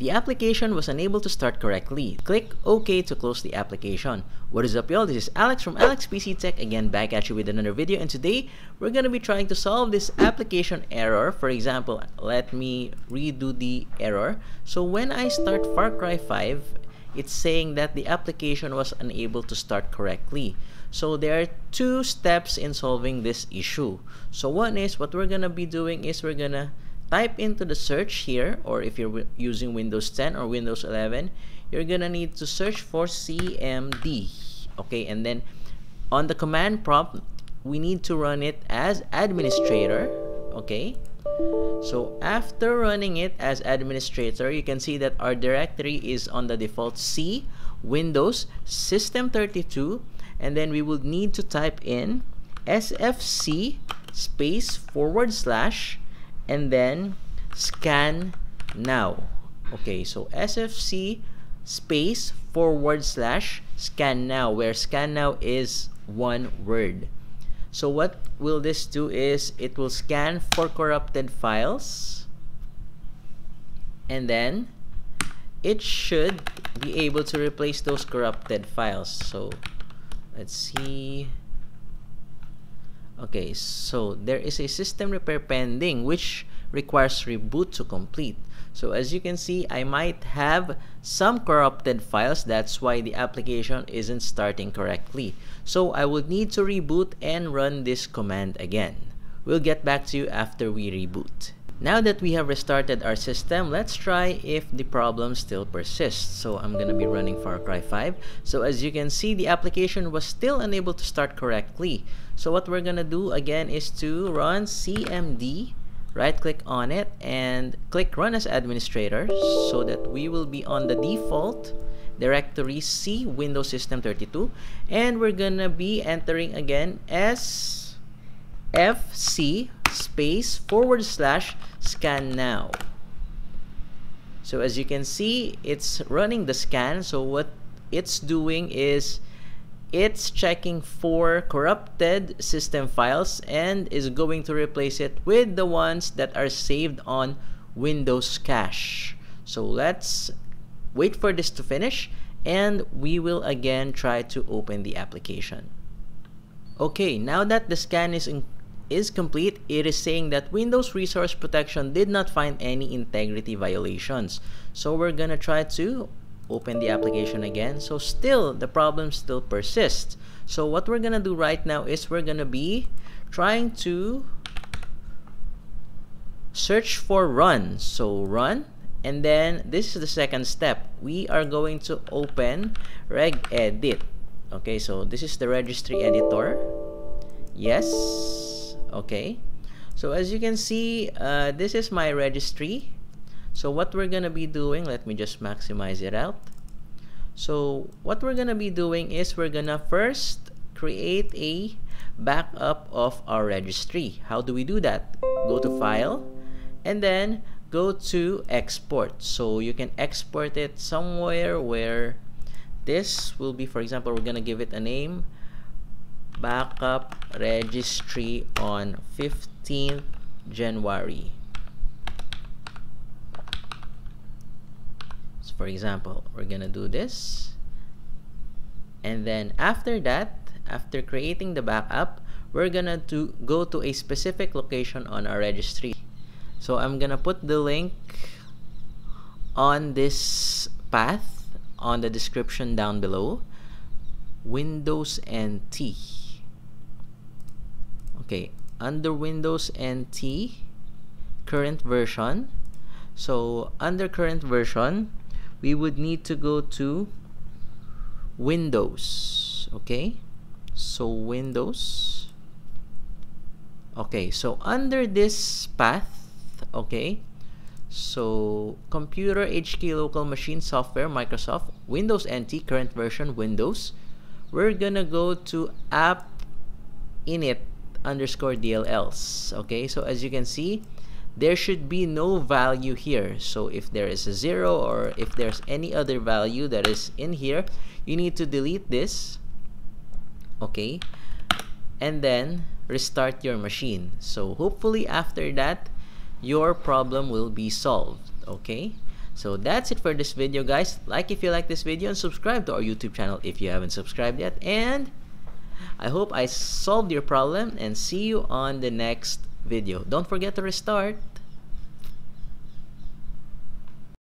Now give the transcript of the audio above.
The application was unable to start correctly. Click OK to close the application. What is up y'all? This is Alex from Alex PC Tech again back at you with another video and today we're going to be trying to solve this application error. For example, let me redo the error. So when I start Far Cry 5, it's saying that the application was unable to start correctly. So there are two steps in solving this issue. So one is what we're going to be doing is we're going to type into the search here or if you're using Windows 10 or Windows 11 you're gonna need to search for CMD okay? And then on the command prompt we need to run it as administrator okay? So after running it as administrator you can see that our directory is on the default C Windows System32 and then we would need to type in sfc space forward slash and then scan now. Okay so sfc space forward slash scan now where scan now is one word. So what will this do is it will scan for corrupted files and then it should be able to replace those corrupted files. So let's see Okay, so there is a system repair pending which requires reboot to complete. So as you can see, I might have some corrupted files. That's why the application isn't starting correctly. So I would need to reboot and run this command again. We'll get back to you after we reboot. Now that we have restarted our system, let's try if the problem still persists. So I'm going to be running Far Cry 5. So as you can see, the application was still unable to start correctly. So what we're going to do again is to run cmd, right click on it and click run as administrator so that we will be on the default directory C Windows System 32 and we're gonna be entering again S F C space forward slash scan now. So as you can see it's running the scan. So what it's doing is it's checking for corrupted system files and is going to replace it with the ones that are saved on Windows cache. So let's wait for this to finish and we will again try to open the application. Okay now that the scan is in is complete, it is saying that Windows Resource Protection did not find any integrity violations. So we're gonna try to open the application again. So still, the problem still persists. So what we're gonna do right now is we're gonna be trying to search for run. So run, and then this is the second step. We are going to open regedit. Okay, so this is the registry editor. Yes okay? So as you can see uh, this is my registry. So what we're gonna be doing let me just maximize it out. So what we're gonna be doing is we're gonna first create a backup of our registry. How do we do that? Go to file and then go to export. So you can export it somewhere where this will be for example we're gonna give it a name backup registry on 15th January. So for example, we're gonna do this. And then after that, after creating the backup, we're gonna to go to a specific location on our registry. So I'm gonna put the link on this path on the description down below. Windows NT okay under Windows NT current version. So under current version we would need to go to Windows okay? So Windows. Okay so under this path okay? So computer HK local machine software Microsoft Windows NT current version Windows. We're gonna go to app init underscore DLLs. Okay, so as you can see, there should be no value here. So if there is a zero or if there's any other value that is in here, you need to delete this. Okay, and then restart your machine. So hopefully after that, your problem will be solved. Okay, So that's it for this video guys. Like if you like this video and subscribe to our YouTube channel if you haven't subscribed yet. And I hope I solved your problem and see you on the next video. Don't forget to restart.